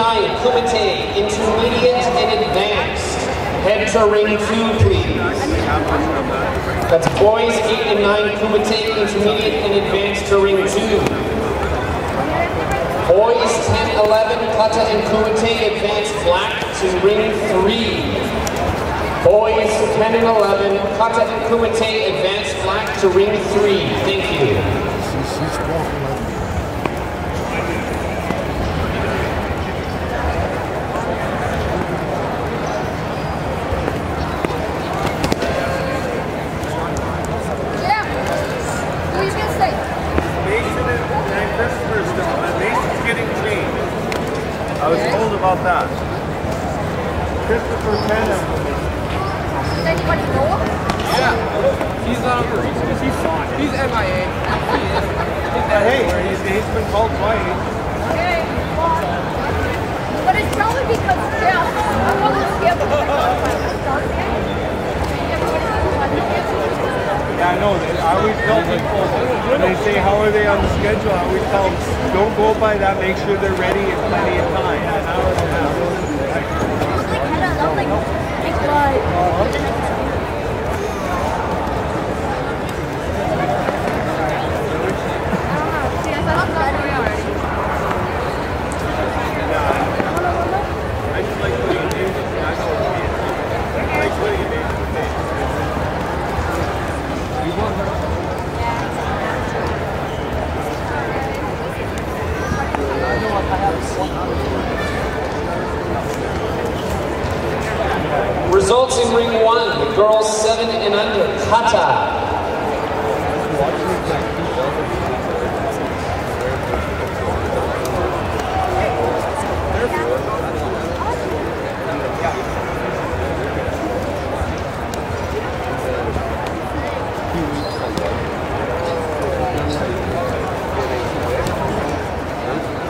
nine, Kumite, intermediate and advanced. Head to ring two, please. That's boys eight and nine, Kumite, intermediate and advanced to ring two. Boys 10, 11, Kata and Kumite, advanced black to ring three. Boys 10 and 11, Kata and Kumite, advanced black to ring three. Thank you. I know. I always tell people they say how are they on the schedule, I always tell them don't go by that. Make sure they're ready in plenty of time. An hour and a half. I just like putting it in. I know what it is. I like putting it in. Results in ring one, girls seven and under, Kata.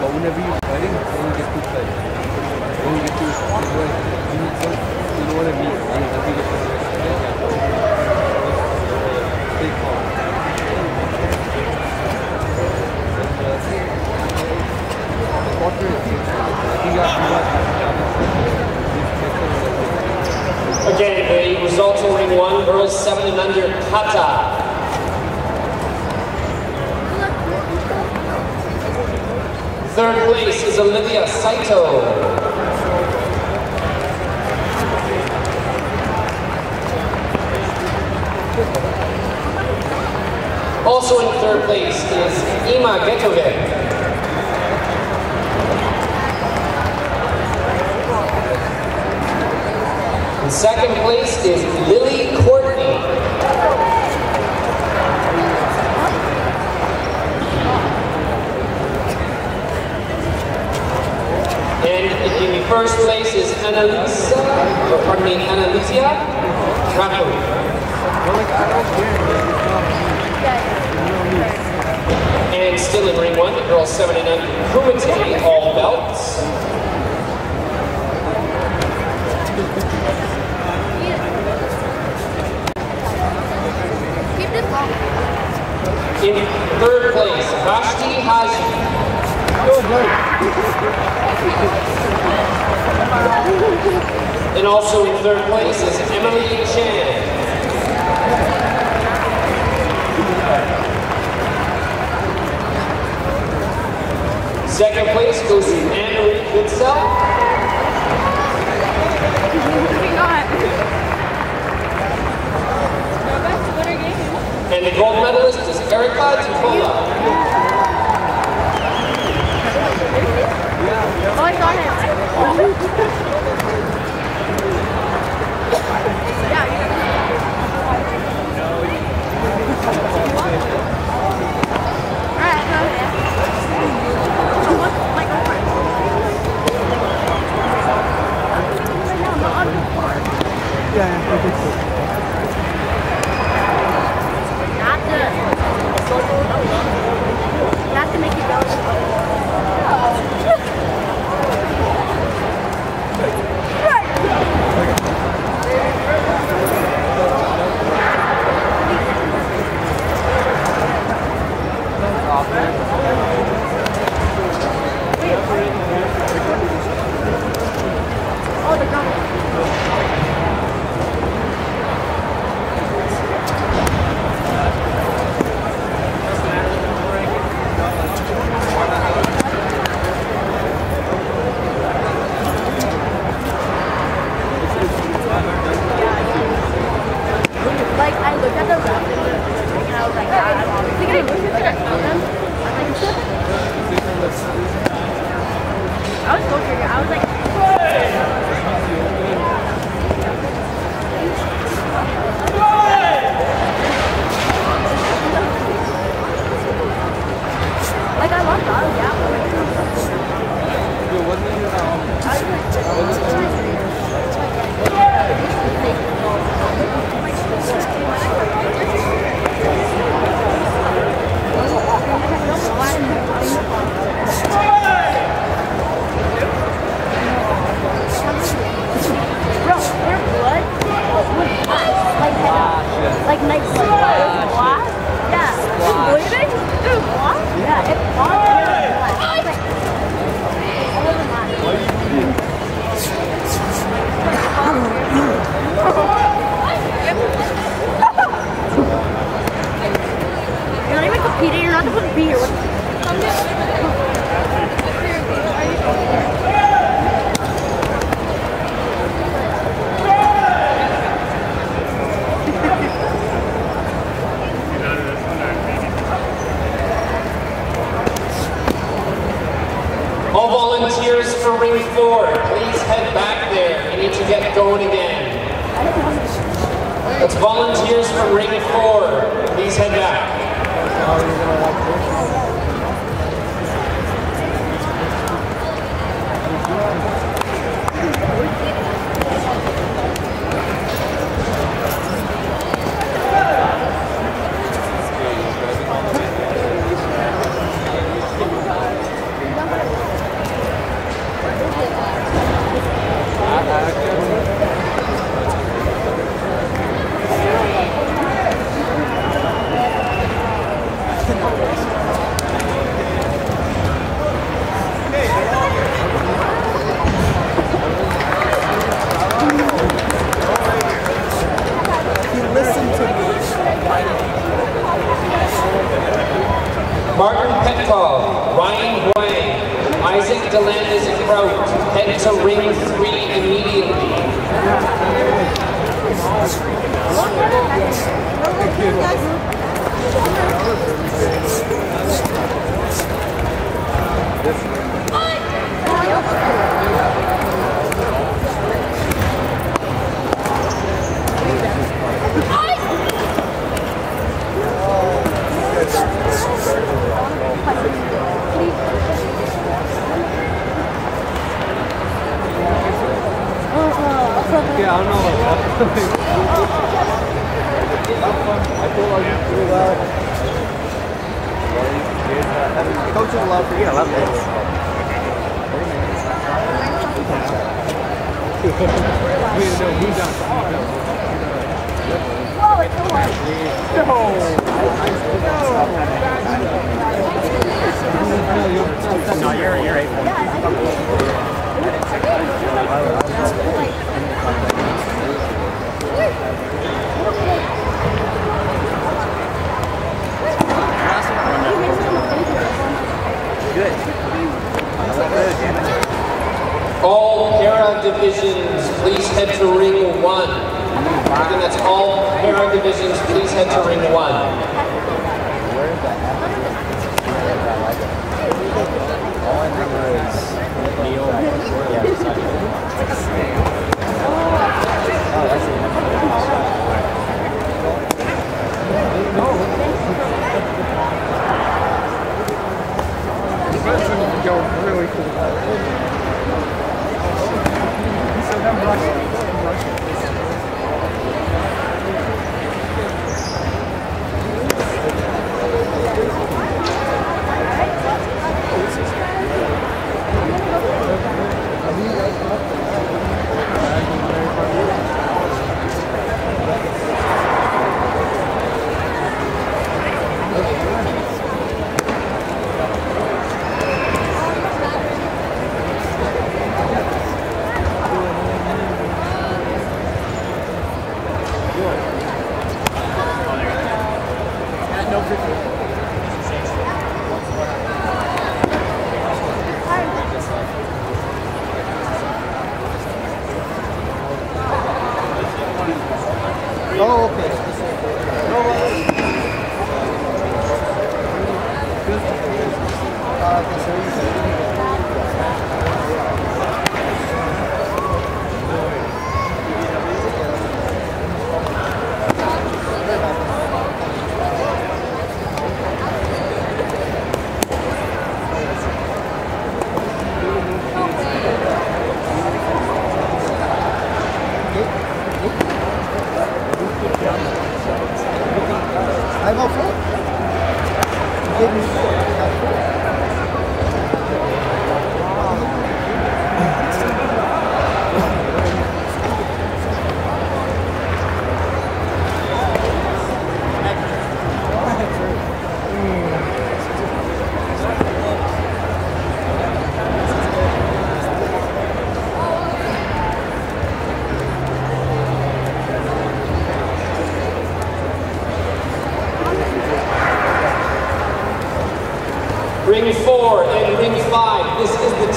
But whenever you're fighting, don't get too tight. Don't get too right. You need some, you know what I mean? And I think it's Stay calm. Again, the results in ring one, girls seven and under, Kata. Third place is Olivia Saito. Also in third place is Ima Getove. In second place is Lily Courtney. And in first place is Annalisa, or pardon me, Annalisia Trapoli. And still in ring one, the girls 7 and under, Kumite, all belts. In third place, Vashti Haji. And also in third place is Emily Chan. Second place goes to Anne-Marie Goodsell. And the gold medalist is Erica Tifola. Not get going again. It's volunteers from Ring 4. Please head back. Delandis Kraut, head to ring three immediately.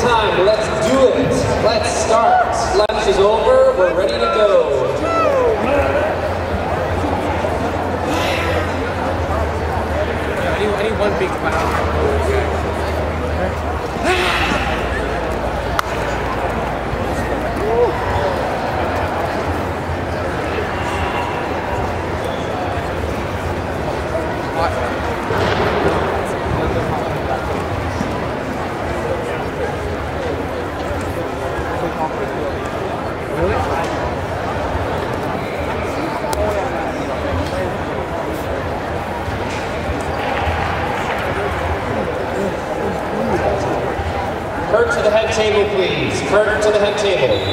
Time. Let's do it. Let's start. Lunch is over. We're ready to go. Any, any one big cloud. head table, please. Kurt to the head table.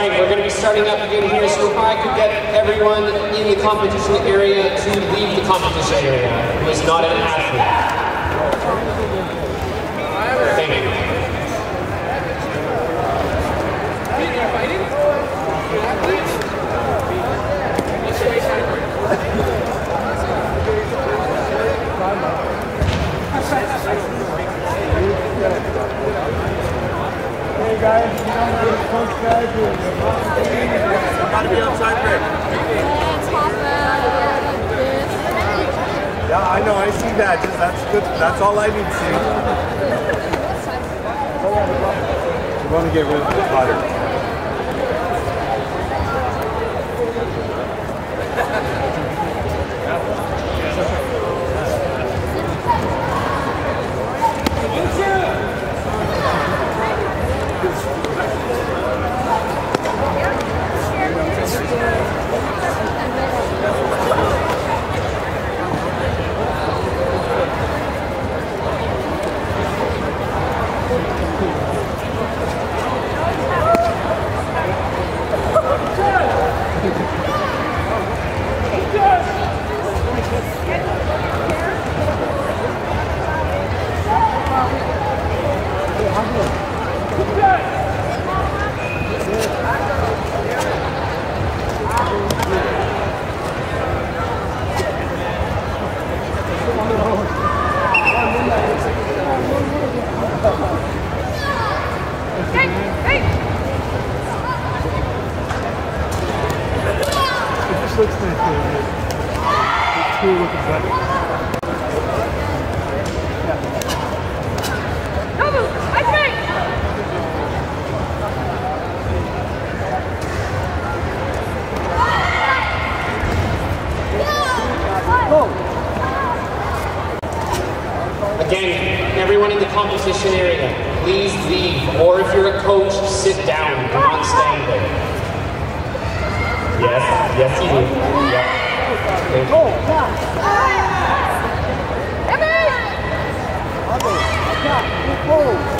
Right, we're going to be starting up again here, so if I could get everyone in the competition area to leave the competition area who is not an athlete. Thank you. Hey guys, you know where the coach guys is. Gotta be outside break. Yeah, I know, I see that. Just that's good. That's all I need to see. We want to get rid of the putter. Again, everyone in the competition area, please leave. Or if you're a coach, sit down. Do not stand there. Yes, yes you do. Yep. Thank you. Emmy!